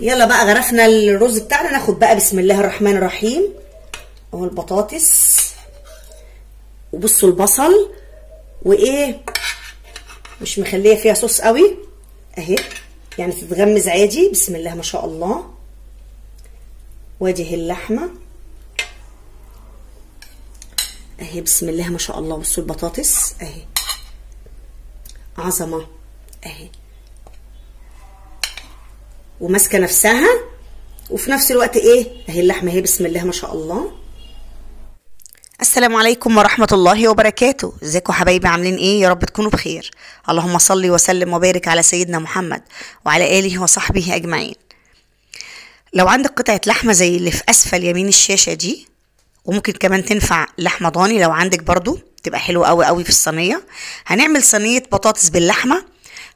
يلا بقى غرفنا الرز بتاعنا ناخد بقى بسم الله الرحمن الرحيم. أهو البطاطس وبصوا البصل وإيه مش مخلية فيها صوص قوي أهي يعني تتغمز عادي. بسم الله ما شاء الله. وادي اللحمة. أهي بسم الله ما شاء الله. بصوا البطاطس أهي عظمة أهي. وماسكة نفسها وفي نفس الوقت إيه اهي اللحمة اهي بسم الله ما شاء الله. السلام عليكم ورحمة الله وبركاته. إزيكم حبايبي؟ عاملين إيه؟ يا رب تكونوا بخير. اللهم صل وسلم وبارك على سيدنا محمد وعلى آله وصحبه أجمعين. لو عندك قطعة لحمة زي اللي في أسفل يمين الشاشة دي وممكن كمان تنفع لحمة ضاني لو عندك برضو تبقى حلوة قوي قوي في الصينية. هنعمل صينية بطاطس باللحمة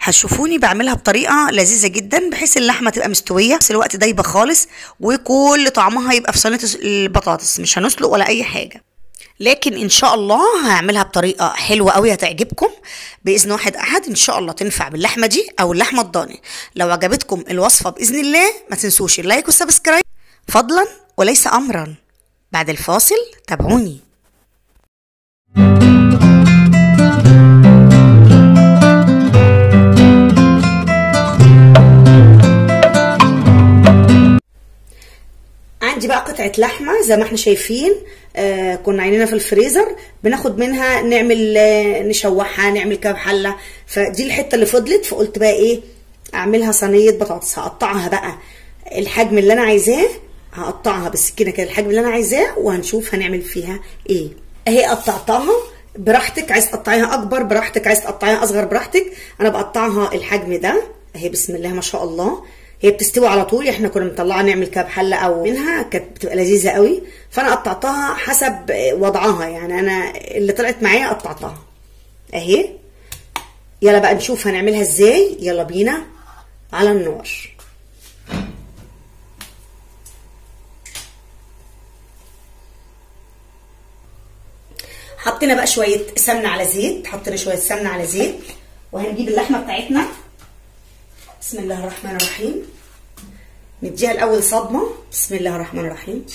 هتشوفوني بعملها بطريقة لذيذة جدا بحيث اللحمة تبقى مستوية في الوقت دايبة خالص وكل طعمها يبقى في صينية البطاطس مش هنسلق ولا أي حاجة. لكن إن شاء الله هعملها بطريقة حلوة قوي هتعجبكم. بإذن واحد أحد إن شاء الله تنفع باللحمة دي أو اللحمة الضاني. لو عجبتكم الوصفة بإذن الله ما تنسوش ال like وال subscribe. فضلا وليس امرا. بعد الفاصل تابعوني. بقى قطعة لحمة زي ما إحنا شايفين آه كنا عينينا في الفريزر بناخد منها نعمل آه نشوحها نعمل كباب حلة. فدي الحتة اللي فضلت فقلت بقى إيه اعملها صينية بطاطس. هقطعها بقى. الحجم اللي أنا عايزاه هقطعها بالسكينة كده. الحجم اللي أنا عايزاه وهنشوف هنعمل فيها إيه. اهي قطعتها. براحتك عايز تقطعيها أكبر براحتك عايز تقطعيها أصغر براحتك. أنا بقطعها الحجم ده. اهي بسم الله ما شاء الله. هي بتستوي على طول إحنا كنا مطلعه نعمل كاب حلة أو منها كانت بتبقى لذيذة قوي. فأنا قطعتها حسب وضعها يعني أنا اللي طلعت معايا قطعتها. أهي. يلا بقى نشوف هنعملها إزاي. يلا بينا على النار. حطينا بقى شوية سمنة على زيت حطينا شوية سمنة على زيت وهنجيب اللحمة بتاعتنا. بسم الله الرحمن الرحيم. نديها الأول صدمة. بسم الله الرحمن الرحيم.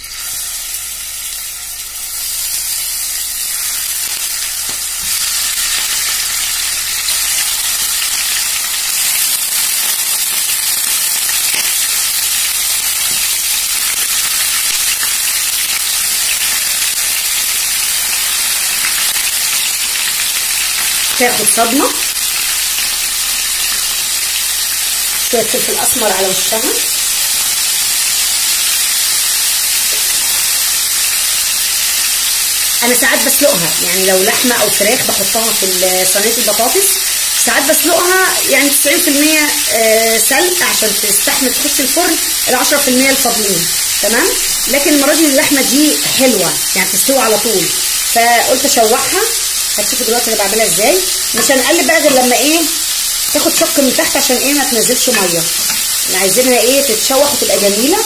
تاخد صدمة. شوية فلفل اسمر على وشها أنا ساعات بسلقها يعني لو لحمة أو فراخ بحطها في صينية البطاطس ساعات بسلقها يعني 90% سلق عشان تستحمل تخش الفرن ال 10% الفاضلين تمام؟ لكن المرة دي اللحمة دي حلوة يعني تستوي على طول. فقلت أشوحها. هتشوفوا دلوقتي أنا بعملها إزاي. مش هنقلب بقى غير لما إيه تاخد شق من تحت عشان إيه ما تنزلش مية. إحنا عايزينها إيه تتشوح وتبقى جميلة.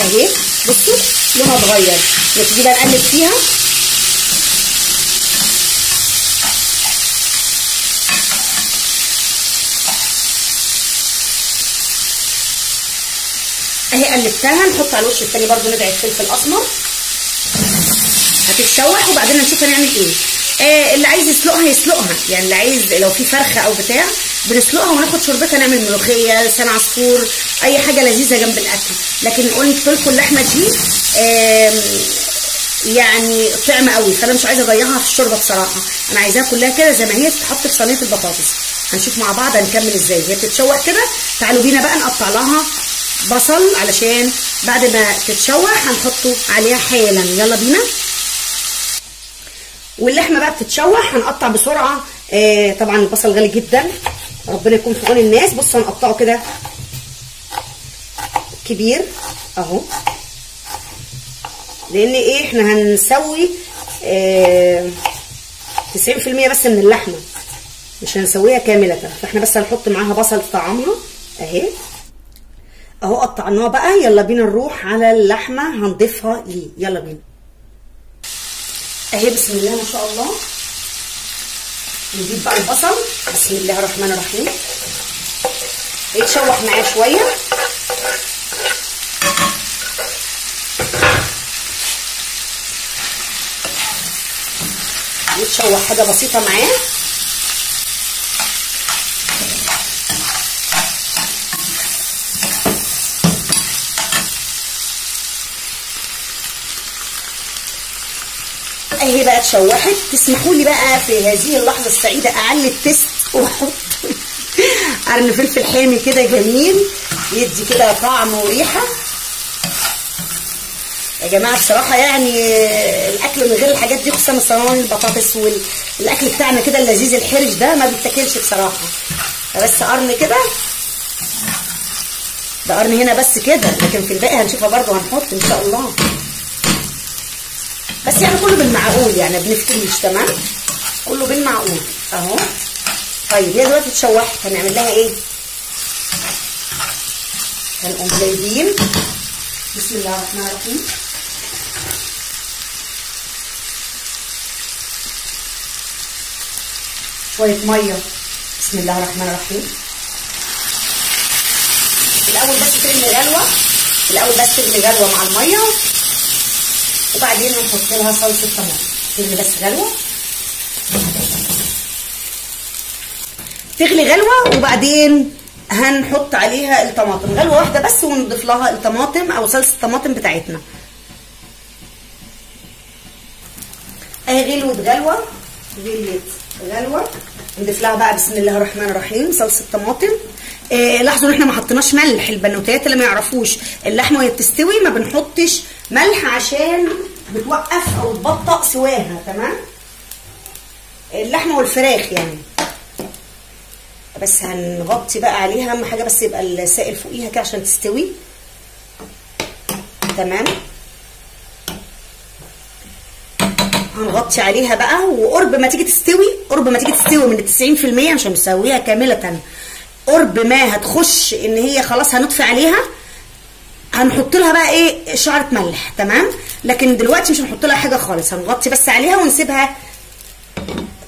اهي بصوا لونها اتغير. نبتدي بقى نقلب فيها؟ اهي قلبتها نحط على الوش التاني برده ندعي فلفل أسمر. هتتشوح وبعدين هنشوف هنعمل إيه. آه اللي عايز يسلقها يسلقها. يعني اللي عايز لو في فرخة أو بتاع بنسلقها وناخد شوربتها نعمل ملوخية لسان عصفور أي حاجة لذيذة جنب الأكل. لكن قلت لكم اللحمة دي يعني طعمه قوي. فأنا مش عايزة أضيعها في الشوربة بصراحة. أنا عايزاها كلها كده زي ما هي تتحط في صينية البطاطس. هنشوف مع بعض هنكمل إزاي. هي بتتشوح كده. تعالوا بينا بقى نقطع لها بصل علشان بعد ما تتشوح هنحطه عليها حالا. يلا بينا. واللحمة بقى بتتشوح هنقطع بسرعة. آه طبعا البصل غالي جدا. ربنا يكون في عون الناس. بصوا هنقطعه كده كبير أهو. لأن إيه إحنا هنسوي آه 90% بس من اللحمة. مش هنسويها كاملة. فإحنا بس هنحط معاها بصل تطعمها أهي. أهو قطعناها بقى. يلا بينا نروح على اللحمة. هنضيفها ليه. يلا بينا. اهي بسم الله ما شاء الله. نجيب بقى البصل. بسم الله الرحمن الرحيم. يتشوح معاه شوية. يتشوح حاجة بسيطة معاه اهي بقى اتشوحت. تسمحوا لي بقى في هذه اللحظة السعيدة أعلي التست وأحط قرن فلفل حامي كده جميل يدي كده طعم وريحة. يا جماعة بصراحة يعني الأكل من غير الحاجات دي خصوصا الصواني البطاطس والاكل بتاعنا كده اللذيذ الحرش ده ما بيتاكلش بصراحة. بس قرن كده. ده قرن هنا بس كده لكن في الباقي هنشوفها برده هنحط إن شاء الله. بس يعني كله بالمعقول يعني بنفتريش تمام؟ كله بالمعقول. أهو. طيب هي دلوقتي اتشوحت هنعمل لها إيه؟ هنقوم جايبين. بسم الله الرحمن الرحيم. شوية مية. بسم الله الرحمن الرحيم. الأول بس تغلي غلوة الأول بس تغلي غلوة مع المية. وبعدين نحط لها صلصة طماطم. تغلي بس غلوة. تغلي غلوة وبعدين هنحط عليها الطماطم. غلوة واحدة بس ونضيف لها الطماطم أو صلصة الطماطم بتاعتنا. اهي غلوت غلوة غليت غلوة. نضيف لها بقى بسم الله الرحمن الرحيم صلصة طماطم. آه لاحظوا إن إحنا ما حطيناش ملح. البنوتات اللي ما يعرفوش اللحمة وهي بتستوي ما بنحطش ملح عشان بتوقف أو تبطأ سواها تمام؟ اللحمة والفراخ يعني. بس هنغطي بقى عليها أهم حاجة بس يبقى السائل فوقيها كده عشان تستوي. تمام؟ هنغطي عليها بقى وقرب ما تيجي تستوي قرب ما تيجي تستوي من 90% مش هنسويها كاملة. قرب ما هتخش إن هي خلاص هنطفي عليها هنحط لها بقى إيه؟ شعرة ملح تمام؟ لكن دلوقتي مش هنحط لها حاجة خالص هنغطي بس عليها ونسيبها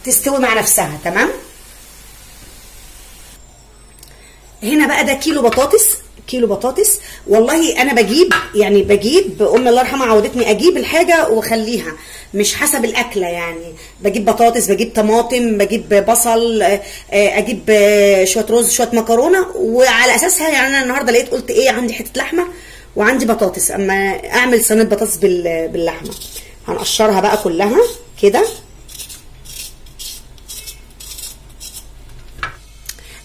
تستوي مع نفسها تمام؟ هنا بقى ده كيلو بطاطس كيلو بطاطس. والله أنا بجيب يعني بجيب أمي الله يرحمها عودتني أجيب الحاجة وأخليها مش حسب الأكلة يعني. بجيب بطاطس بجيب طماطم بجيب بصل أجيب شوية رز شوية مكرونة وعلى أساسها يعني أنا النهارده لقيت قلت إيه عندي حتة لحمة. وعندي بطاطس. أما أعمل صينية بطاطس باللحمة. هنقشرها بقى كلها. كده.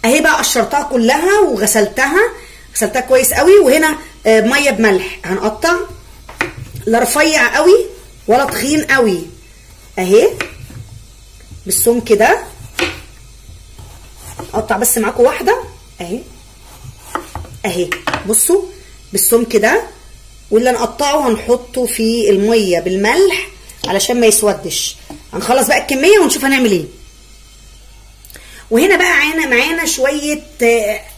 أهي بقى قشرتها كلها وغسلتها. غسلتها كويس قوي. وهنا مية بملح. هنقطع. لا رفيع قوي ولا تخين قوي. أهي. بالسمك كده. اقطع بس معاكم واحدة. أهي. أهي. بصوا. بالسمك ده واللي نقطعه هنحطه في المية بالملح علشان ما يسودش. هنخلص بقى الكمية ونشوف هنعمل إيه. وهنا بقى معانا معانا شوية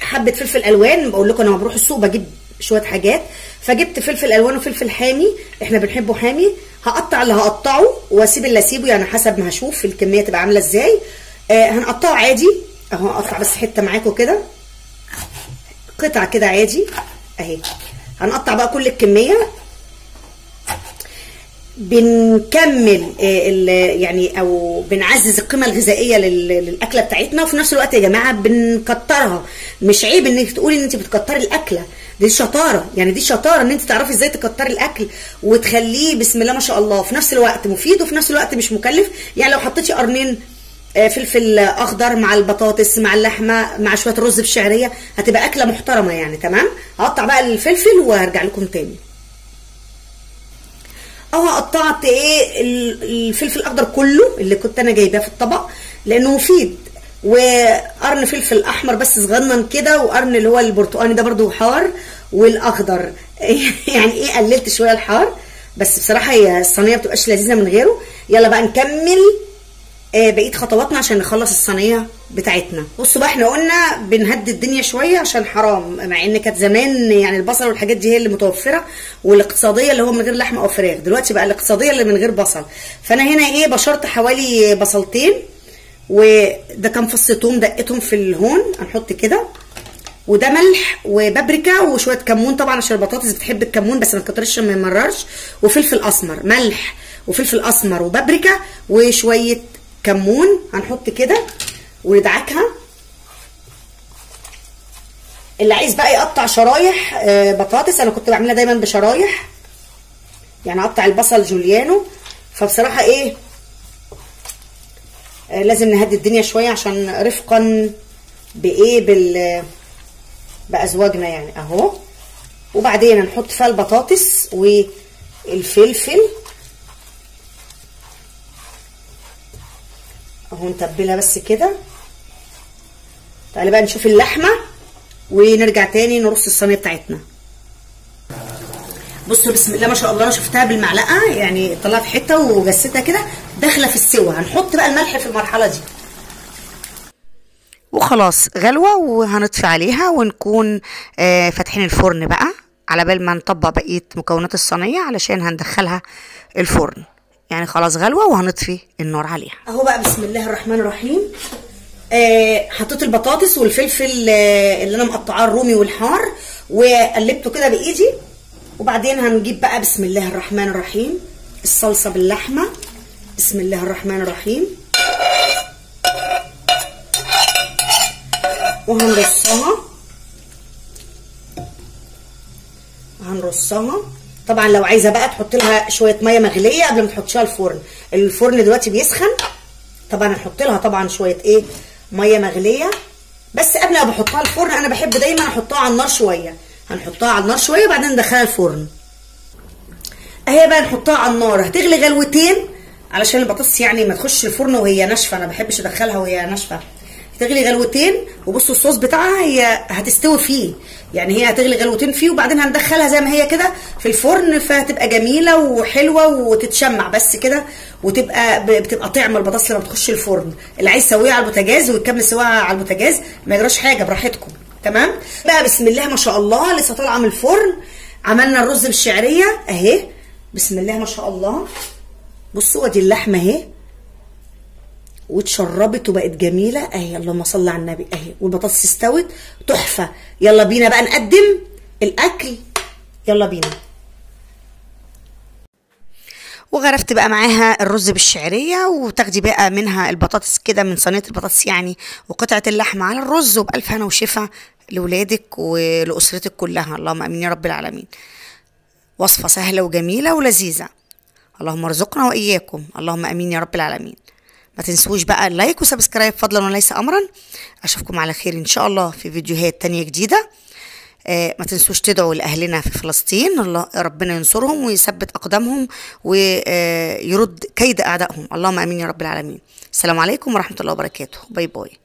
حبة فلفل ألوان. بقول لكم أنا لما بروح السوق بجيب شوية حاجات. فجبت فلفل ألوان وفلفل حامي. إحنا بنحبه حامي. هقطع اللي هقطعه وأسيب اللي أسيبه يعني حسب ما هشوف الكمية تبقى عاملة إزاي. آه هنقطعه عادي. أهو هقطع بس حتة معاكم كده. قطع كده عادي. أهي. هنقطع بقى كل الكمية. بنكمل يعني أو بنعزز القيمة الغذائية للأكلة بتاعتنا وفي نفس الوقت يا جماعة بنكترها. مش عيب إنك تقولي إن انت بتكتري الأكلة. دي شطارة. يعني دي شطارة إن انت تعرفي إزاي تكتري الأكل وتخليه بسم الله ما شاء الله في نفس الوقت مفيد وفي نفس الوقت مش مكلف. يعني لو حطيتي قرنين فلفل أخضر مع البطاطس مع اللحمة مع شوية رز بالشعريه هتبقى أكلة محترمة يعني تمام؟ هقطع بقى الفلفل وهرجع لكم تاني. أهو قطعت إيه الفلفل الأخضر كله اللي كنت أنا جايباه في الطبق لأنه مفيد. وقرن فلفل أحمر بس صغنن كده وقرن اللي هو البرتقاني ده برده حار والأخضر. يعني إيه قللت شوية الحار بس بصراحة هي الصينية بتبقاش لذيذة من غيره. يلا بقى نكمل. آه بقيه خطواتنا عشان نخلص الصينية بتاعتنا. بصوا بقى إحنا قلنا بنهدي الدنيا شوية عشان حرام مع إن كانت زمان يعني البصل والحاجات دي هي اللي متوفرة والاقتصادية اللي هو من غير لحمة أو فراخ. دلوقتي بقى الاقتصادية اللي من غير بصل. فأنا هنا إيه بشرت حوالي بصلتين وده كان فص توم دقتهم في الهون هنحط كده وده ملح وبابريكا وشوية كمون طبعا عشان البطاطس. بتحب الكمون بس ما تكترش ما يمررش. وفلفل أسمر ملح وفلفل أسمر وبابريكا وشوية كمون هنحط كده وندعكها. اللي عايز بقى يقطع شرايح آه، بطاطس أنا كنت بعملها دايما بشرايح. يعني أقطع البصل جوليانو. فبصراحة إيه آه، لازم نهدي الدنيا شوية عشان رفقا بإيه بال بأزواجنا يعني. أهو. وبعدين هنحط فيها البطاطس والفلفل. اهو نتبلها بس كده. تعالى بقى نشوف اللحمة ونرجع تاني نرص الصينية بتاعتنا. بصوا بسم الله ما شاء الله أنا شفتها بالمعلقة يعني طلعت حتة وجستها كده داخلة في السوا. هنحط بقى الملح في المرحلة دي. وخلاص غلوة وهنطفي عليها ونكون آه فاتحين الفرن بقى على بال ما نطبق بقية مكونات الصينية علشان هندخلها الفرن. يعني خلاص غلوة وهنطفي النار عليها. أهو بقى بسم الله الرحمن الرحيم. آه حطيت البطاطس والفلفل آه اللي أنا مقطعاه الرومي والحار وقلبته كده بإيدي. وبعدين هنجيب بقى بسم الله الرحمن الرحيم. الصلصة باللحمة. بسم الله الرحمن الرحيم. وهنرصها. هنرصها طبعا لو عايزة بقى تحط لها شوية مية مغلية قبل ما تحطيها الفرن. الفرن دلوقتي بيسخن طبعا هنحط لها طبعا شوية إيه مية مغلية. بس قبل ما بحطها الفرن أنا بحب دايما أحطها على النار شوية. هنحطها على النار شوية وبعدين ندخلها الفرن. أهي بقى نحطها على النار. هتغلي غلوتين علشان البطاطس يعني ما تخش الفرن وهي ناشفة. أنا ما بحبش أدخلها وهي ناشفة. هتغلي غلوتين وبصوا الصوص بتاعها هي هتستوي فيه. يعني هي هتغلي غلوتين فيه وبعدين هندخلها زي ما هي كده في الفرن فهتبقى جميلة وحلوة وتتشمع بس كده وتبقى بتبقى طعم البطاطس لما بتخش الفرن. اللي عايز يسويها على البوتاجاز ويكمل سواها على البوتاجاز ما يجراش حاجة براحتكم. تمام؟ بقى بسم الله ما شاء الله لسه طالعة من الفرن. عملنا الرز بالشعريه أهي. بسم الله ما شاء الله. بصوا أدي اللحمة أهي. واتشربت وبقت جميلة. اهي اللهم صل على النبي. اهي والبطاطس استوت. تحفة. يلا بينا بقى نقدم الأكل. يلا بينا. وغرفت بقى معاها الرز بالشعرية وتاخدي بقى منها البطاطس كده من صينية البطاطس يعني وقطعة اللحمة على الرز وبالف هنا وشفا لاولادك ولأسرتك كلها. اللهم آمين يا رب العالمين. وصفة سهلة وجميلة ولذيذة. اللهم ارزقنا وإياكم. اللهم آمين يا رب العالمين. ما تنسوش بقى ال like و subscribe فضلا وليس امرا. أشوفكم على خير إن شاء الله في فيديوهات تانية جديدة. آه ما تنسوش تدعوا لأهلنا في فلسطين. الله ربنا ينصرهم ويثبت أقدامهم ويرد كيد أعدائهم. اللهم آمين يا رب العالمين. السلام عليكم ورحمة الله وبركاته. bye bye.